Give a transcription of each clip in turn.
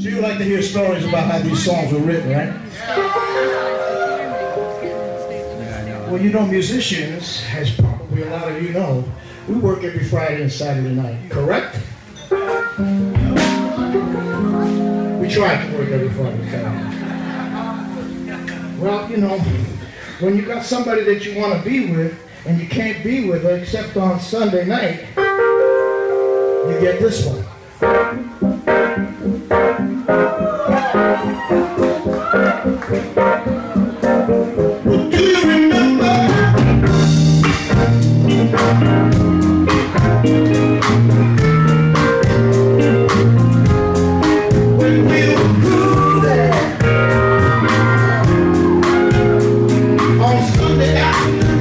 So you like to hear stories about how these songs were written, right? Well, you know, musicians, as probably a lot of you know, we work every Friday and Saturday night, correct? We try to work every Friday and Saturday. Well, you know, when you got somebody that you want to be with, and you can't be with her except on Sunday night, you get this one. Yeah.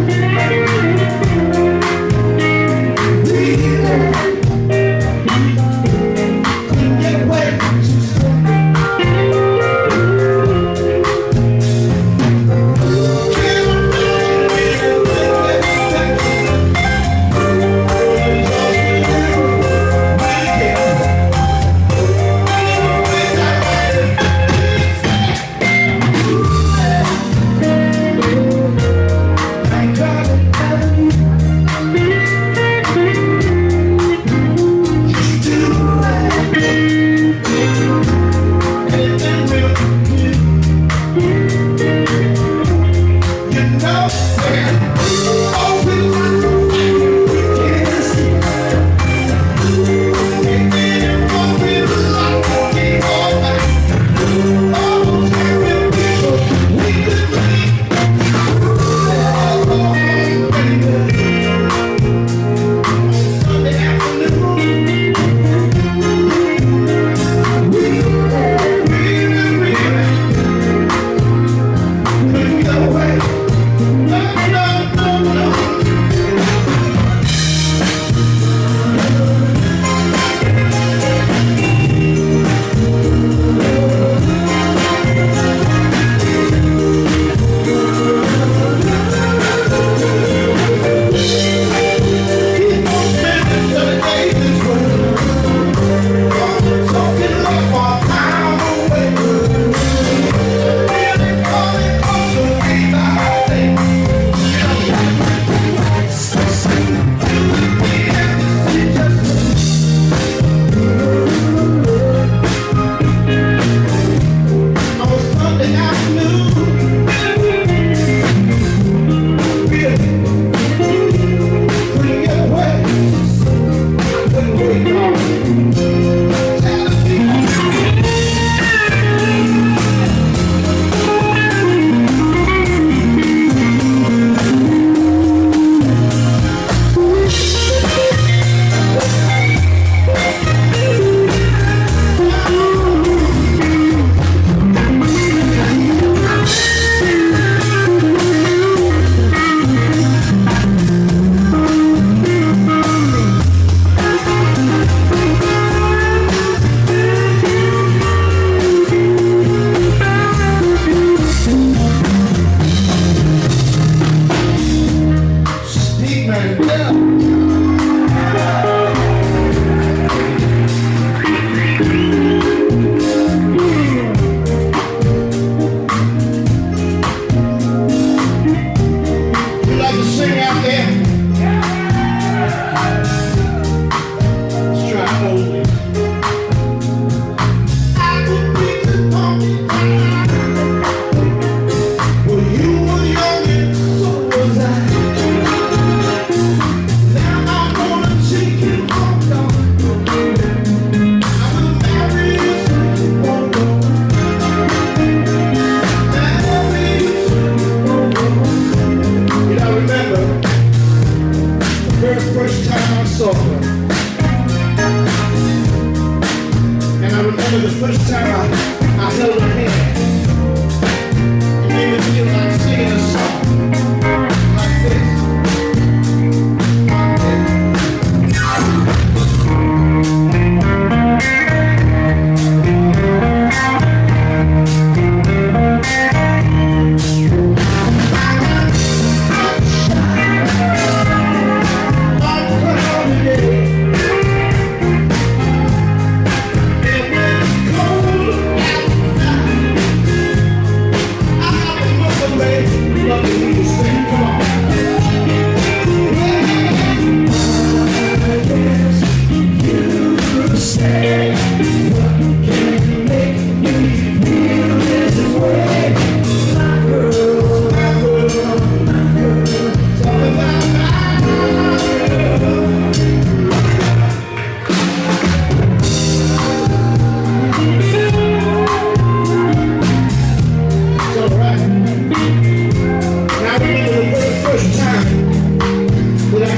Cold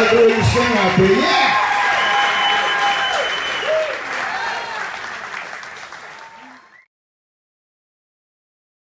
Yeah!